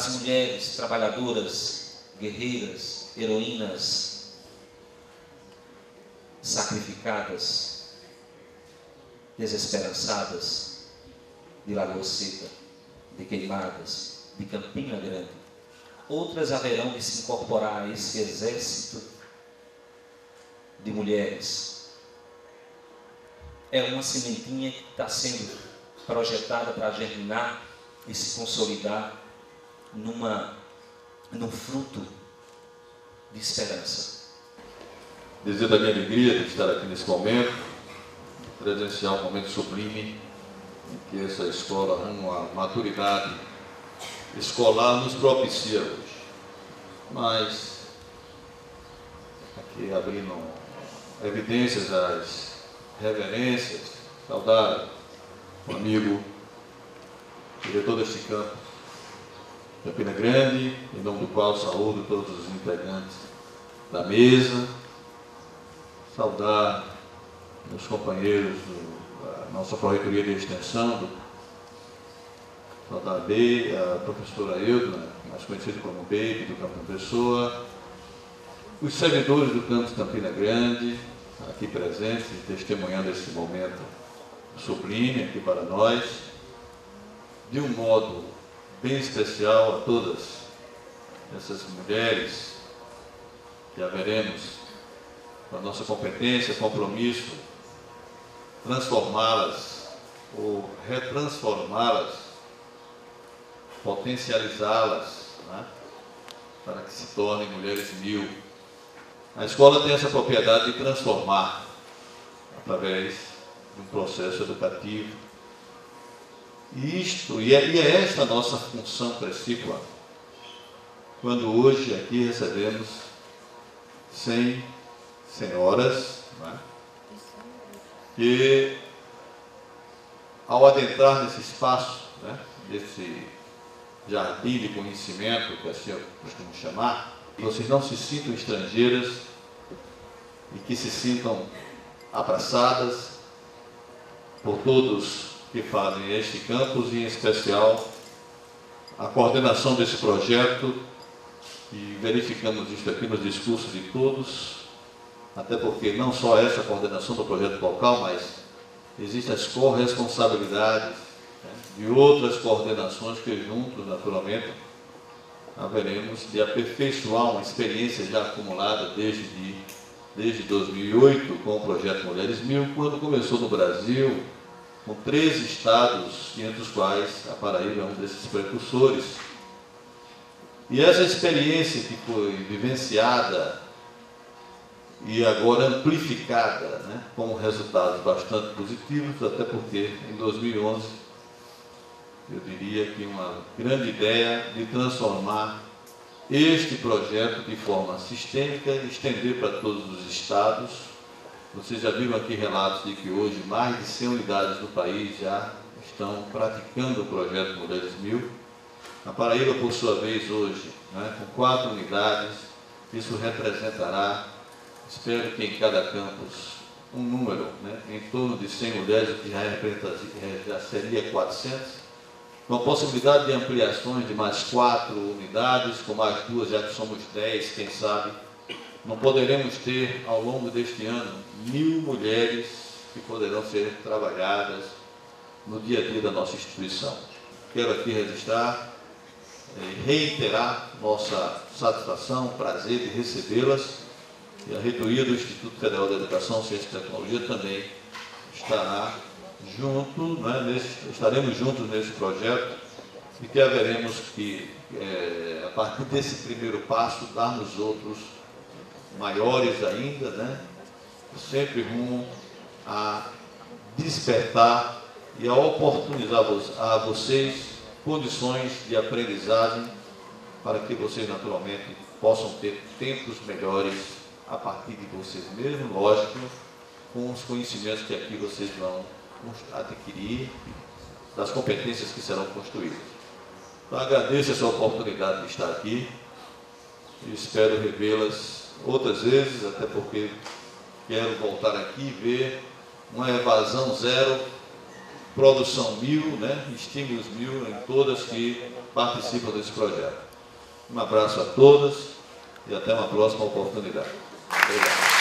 as mulheres trabalhadoras, guerreiras, heroínas, sacrificadas, desesperançadas, de Lagoa Seca, de Queimadas, de Campina Grande. Outras haverão de se incorporar a esse exército de mulheres. É uma sementinha que está sendo projetada para germinar e se consolidar numa, num fruto de esperança. Dizer da minha alegria de estar aqui nesse momento, presenciar um momento sublime em que essa escola, uma maturidade escolar nos propicia hoje. Mas, aqui abrindo evidências às reverências, saudar o amigo, diretor deste campo, Campina Grande, em nome do qual saúdo todos os integrantes da mesa, saudar meus companheiros da nossa Corretoria de Extensão, do, saudar a, B, a professora Eudo, mais conhecida como Baby, do Campo Pessoa, os servidores do campus Campina Grande, aqui presentes, testemunhando esse momento sublime aqui para nós, de um modo bem especial a todas essas mulheres que haveremos, com a nossa competência, compromisso, transformá-las ou retransformá-las, potencializá-las, né? para que se tornem mulheres mil. A escola tem essa propriedade de transformar através de um processo educativo. Isto, e é, e é esta a nossa função precípua, quando hoje aqui recebemos 100 senhoras, né? que ao adentrar nesse espaço, né? desse jardim de conhecimento, que assim eu costumo chamar, vocês não se sintam estrangeiras e que se sintam abraçadas por todos que fazem este campus e em especial a coordenação desse projeto e verificamos isso aqui nos discursos de todos, até porque não só essa coordenação do projeto local, mas existem as corresponsabilidades né, de outras coordenações que juntos, naturalmente, haveremos de aperfeiçoar uma experiência já acumulada desde, de, desde 2008 com o projeto Mulheres Mil, quando começou no Brasil, com 13 estados, entre os quais a Paraíba é um desses precursores. E essa experiência que foi vivenciada e agora amplificada, né, com resultados bastante positivos, até porque em 2011 eu diria que uma grande ideia de transformar este projeto de forma sistêmica estender para todos os estados. Vocês já viram aqui relatos de que hoje mais de 100 unidades do país já estão praticando o projeto Mulheres Mil. A Paraíba, por sua vez, hoje, né, com quatro unidades, isso representará, espero que em cada campus, um número, né, em torno de 100 mulheres, o que já, já seria 400, com a possibilidade de ampliações de mais quatro unidades, com mais duas, já que somos dez, quem sabe, não poderemos ter ao longo deste ano mil mulheres que poderão ser trabalhadas no dia a dia da nossa instituição. Quero aqui registrar e reiterar nossa satisfação, prazer de recebê-las e a reitoria do Instituto Federal de Educação, Ciência e Tecnologia também estará junto, né, nesse, estaremos juntos nesse projeto e que haveremos que, é, a partir desse primeiro passo, darmos outros maiores ainda, né, sempre rumo a despertar e a oportunizar a vocês condições de aprendizagem para que vocês naturalmente possam ter tempos melhores a partir de vocês mesmos, lógico, com os conhecimentos que aqui vocês vão adquirir das competências que serão construídas. Então, agradeço essa oportunidade de estar aqui e espero revê-las outras vezes, até porque quero voltar aqui e ver uma evasão zero produção mil, né, estímulos mil em todas que participam desse projeto. Um abraço a todas e até uma próxima oportunidade. Obrigado.